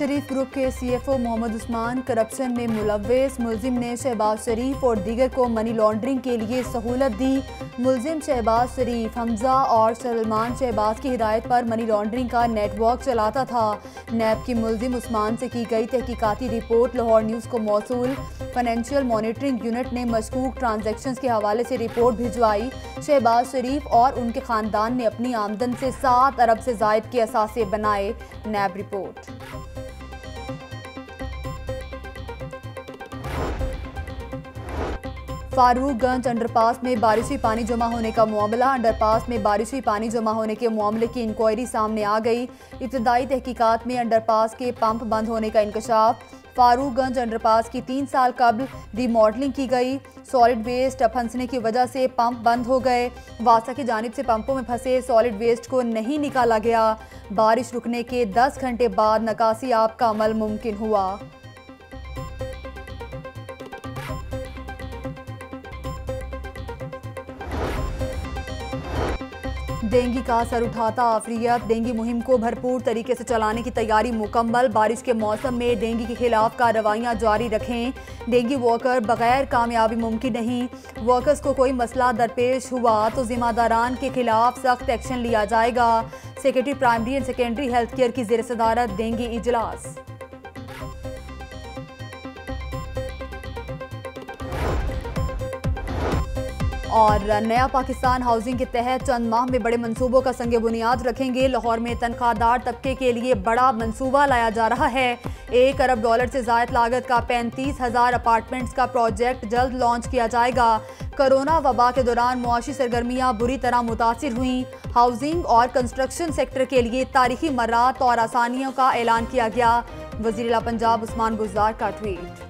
شریف group کے C F O Muhammad Usman corruption میں ملوث، ملزم نے شہباز شریف اور دیگر کو منی لانڈرنگ کے لیے سہولت دی۔ ملزم شہباز شریف، حمزہ اور سلمان شہباز کی ہدایت پر منی لانڈرنگ کا نیٹ ورک چلاتا تھا۔ نیب کی ملزم عثمان سے کی گئی تحقیقاتی رپورٹ لاہور نیوز کو موصول۔ فائنینشیل مانیٹرنگ یونٹ نے مشکوک ٹرانزیکشنز کے حوالے سے رپورٹ بھجوائی۔ شہباز شریف اور ان کے خاندان نے اپنی آمدن سے سات ارب سے زائد کے اثاثے بنائے۔ NAB report. Farooq Ganj underpass میں بارشی پانی جمع ہونے کا معاملہ۔ انڈر پاس میں بارشی پانی جمع ہونے کے معاملے کی انکوائری سامنے آ گئی۔ ابتدائی تحقیقات میں انڈر پاس کے پمپ بند ہونے کا انکشاف۔ فاروق گنج انڈر پاس کی تین سال قبل ری ماڈلنگ کی گئی۔ سالڈ ویسٹ پھنسنے کی وجہ سے پمپ بند ہو گئے۔ واسا کی جانب سے پمپوں میں پھنسے سالڈ ویسٹ کو نہیں نکالا گیا۔ بارش رکنے کے دس گھنٹے بعد نکاسی آپ کا عمل ممکن ہوا۔ ڈینگی کا سر اٹھاتا آفریت۔ ڈینگی مہم کو بھرپور طریقے سے چلانے کی تیاری مکمل۔ بارش کے موسم میں ڈینگی کے خلاف کارروائیاں جاری رکھیں۔ ڈینگی ورکر بغیر کامیابی ممکن نہیں۔ ورکرز کو کوئی مسئلہ درپیش ہوا تو ذمہ داران کے خلاف سخت ایکشن لیا جائے گا۔ Secretary primary and secondary health care کی زیر صدارت ڈینگی اجلاس۔ اور نیا پاکستان ہاؤسنگ کے تحت چند ماہ میں بڑے منصوبوں کا سنگ بنیاد رکھیں گے۔ لاہور میں تنخواہ دار طبقے کے لیے بڑا منصوبہ لایا جا رہا ہے۔ ایک ارب ڈالر سے زائد لاگت کا پینتیس ہزار اپارٹمنٹس کا پروجیکٹ جلد لانچ کیا جائے گا۔ کرونا وبا کے دوران معاشی سرگرمیاں بری طرح متاثر ہوئیں۔ ہاؤسنگ اور کنسٹرکشن سیکٹر کے لیے تاریخی مرات اور آسانیوں کا اعلان کیا گیا۔ وزیر پنجاب عثمان گزار کا ٹویٹ۔